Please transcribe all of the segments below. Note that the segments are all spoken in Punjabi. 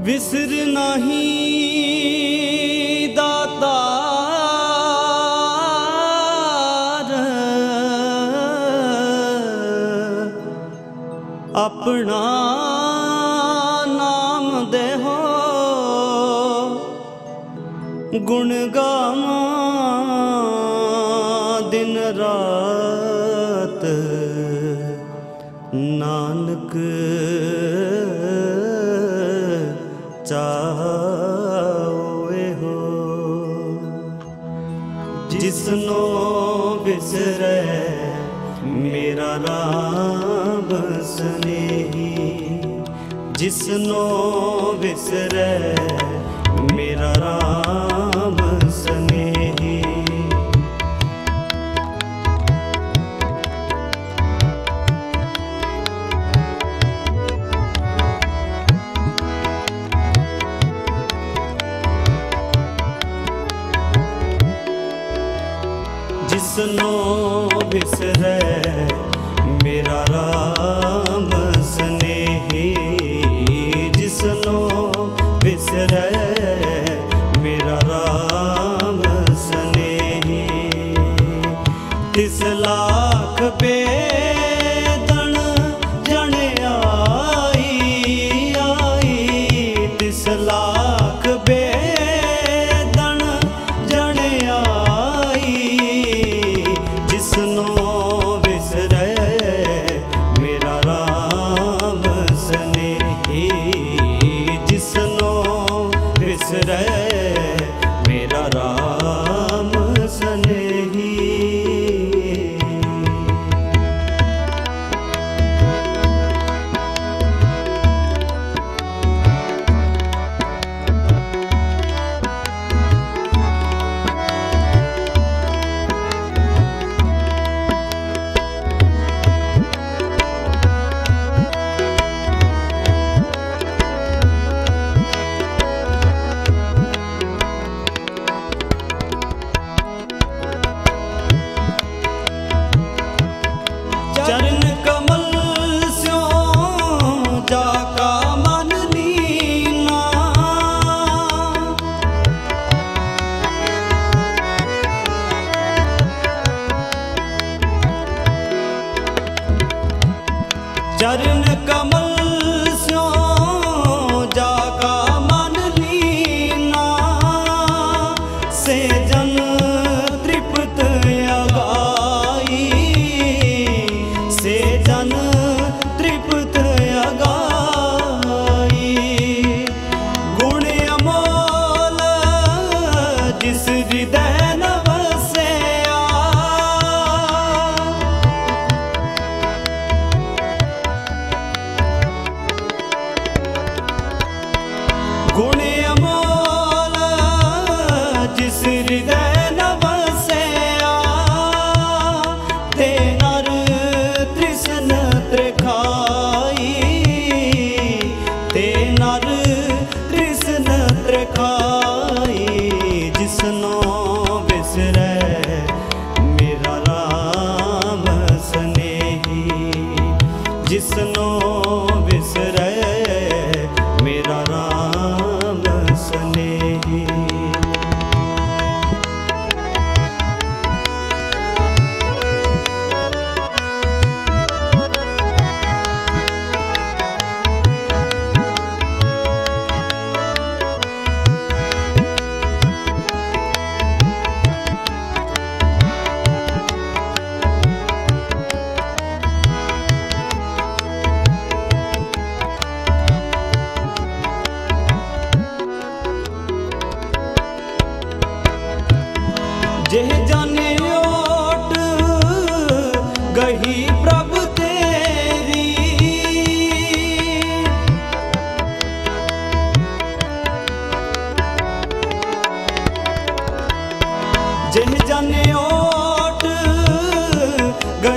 ਵਿਸਰ ਨਹੀਂ ਦਾਤਾਰ ਆਪਣਾ ਨਾਮ ਦੇਹੋ ਗੁਣ ਗਾਵਾਂ ਮੇਰਾ ਰਾਮ ਸਨੇਹੀ ਜਿਸਨੋ ਵਿਸਰੈ ਮੇਰਾ ਰਾਮ ਸਨੇਹੀ। ਨੂੰ ਵਿਸਰੈ ਮੇਰਾ ਰਾਮ। चरण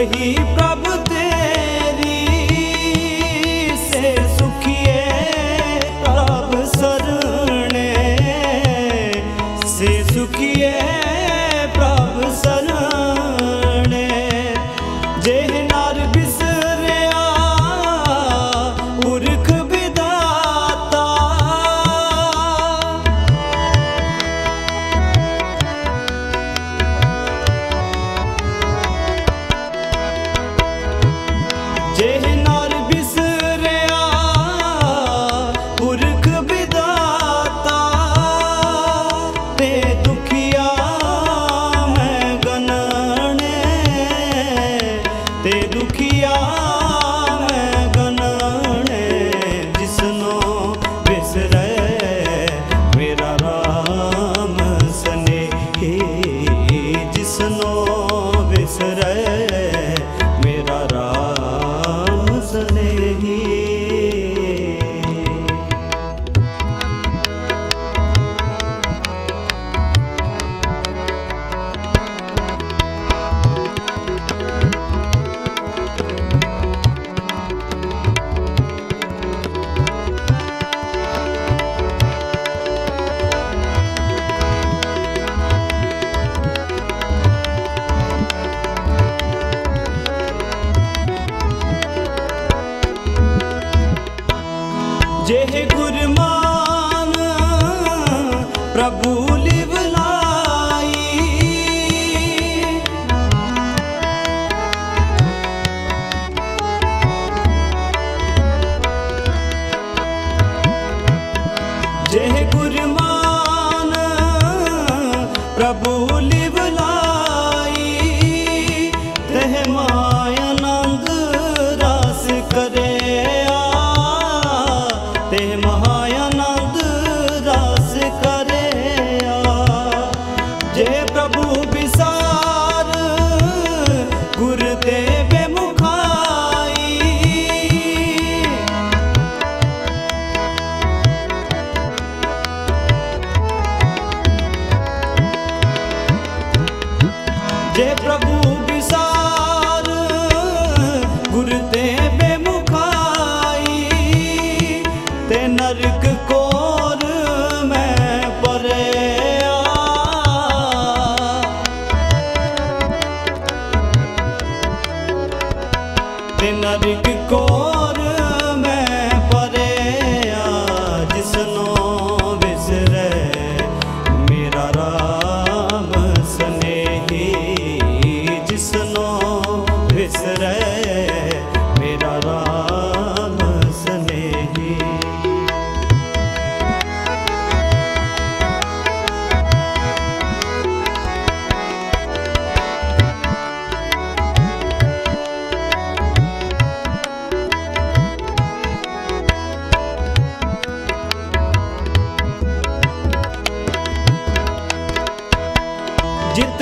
ਹੀ ਪ੍ਰਾਪਤ live a. ਤੇ ਨਰਕ ਕੋ ਜਿੱਤ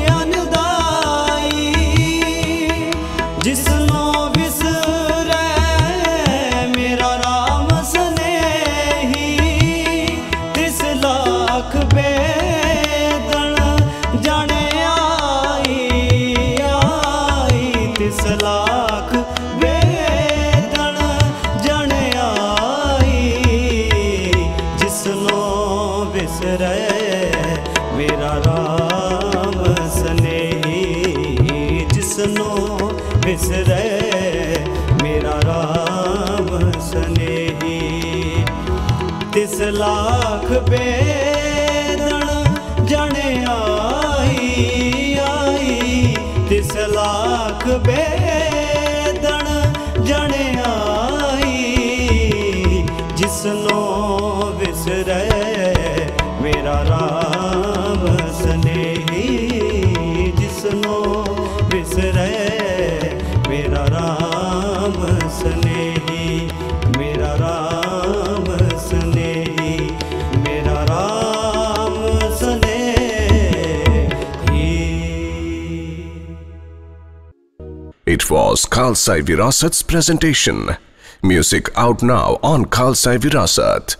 ਤਿਸ ਲਾਖ ਬੇਦਣ ਜਣੇ ਆਈ ਆਈ ਤਿਸ ਲਾਖ ਬੇਦਣ ਜਣ ਆਈ ਜਿਸਨੋ ਵਿਸਰੈ ਮੇਰਾ ਰਾਮ ਸਨੇਹੀ ਜਿਸਨੋ ਵਿਸਰੈ ਮੇਰਾ Ram Snehi was Khalsai Virasat's presentation. Music out now on Khalsai Virasat.